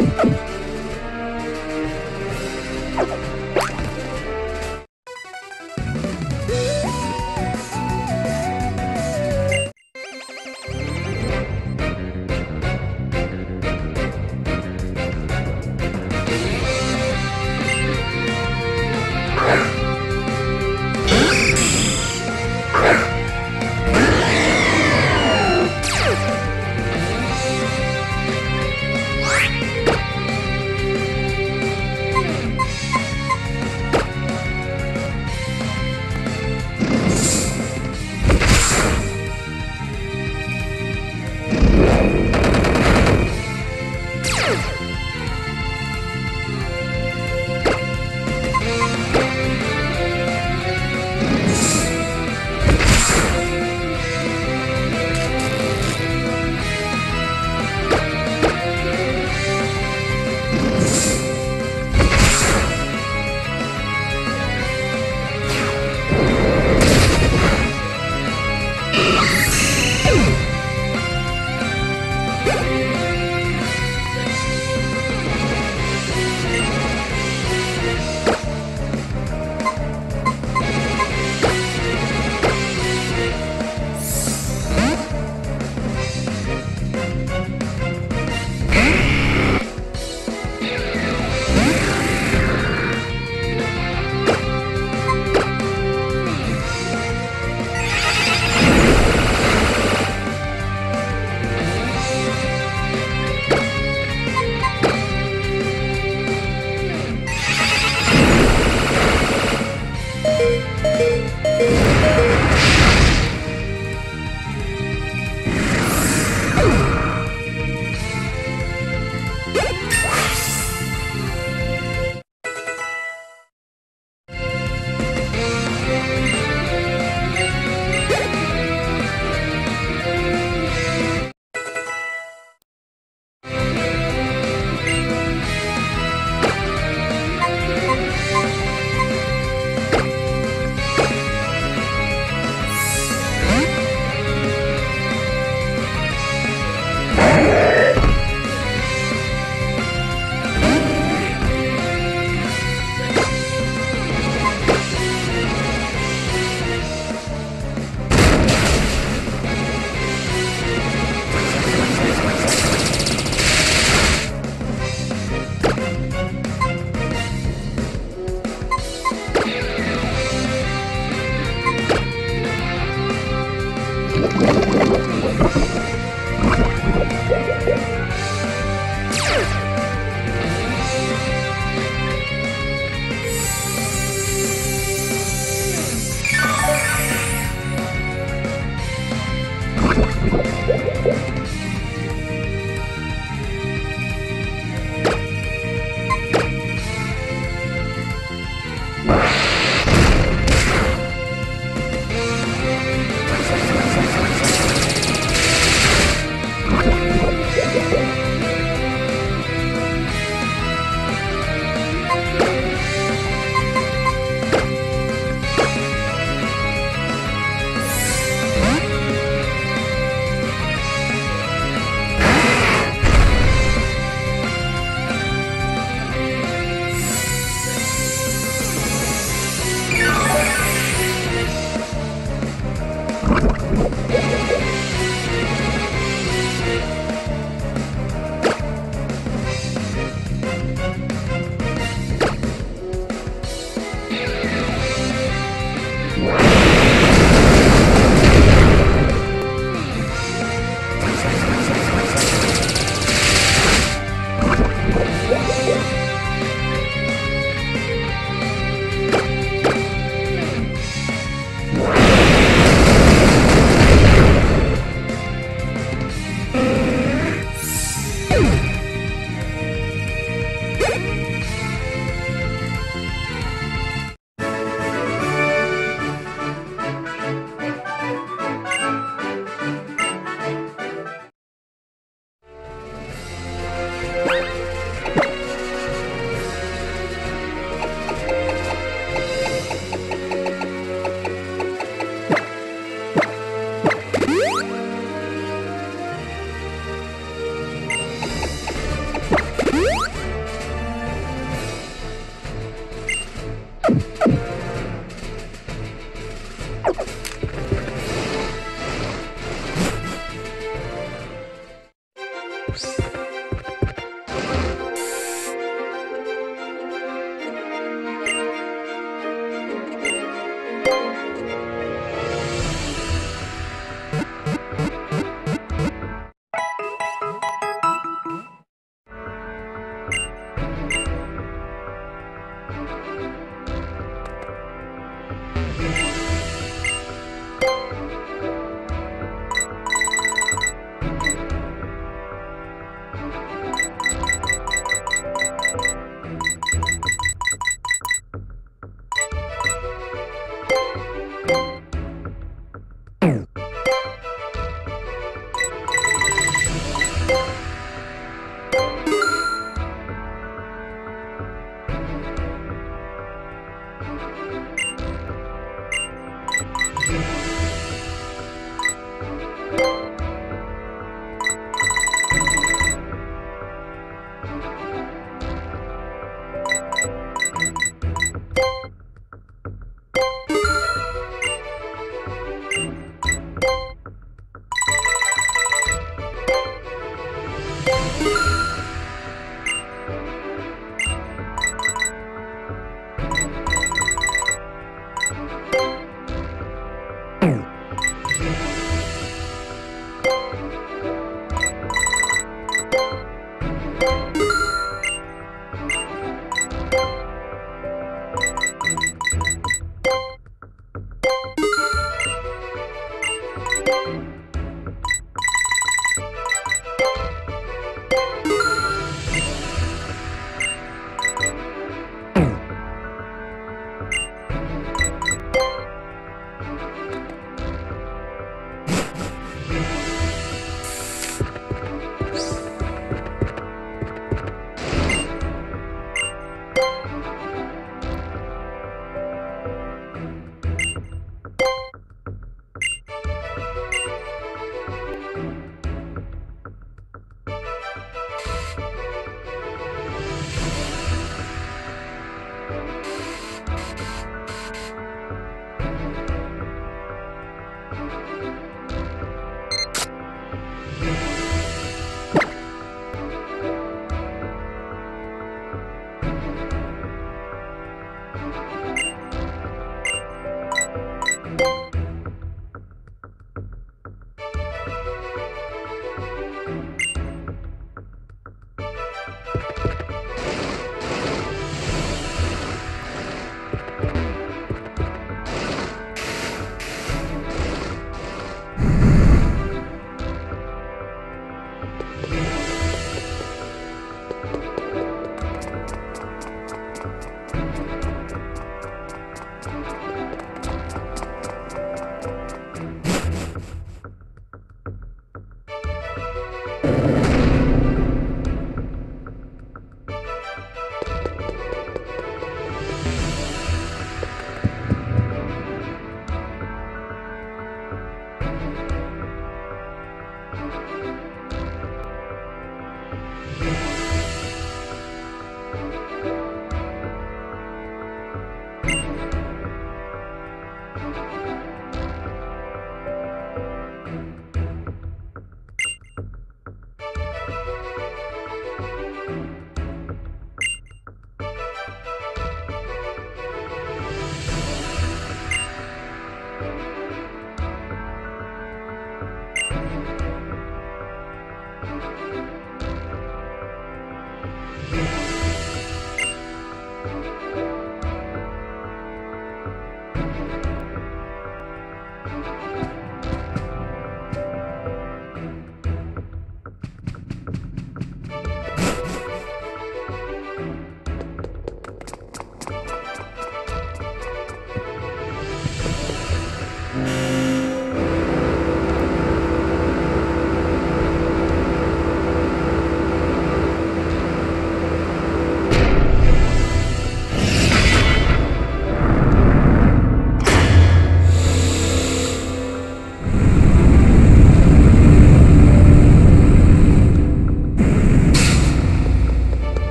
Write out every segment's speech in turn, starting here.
you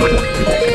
Yeah.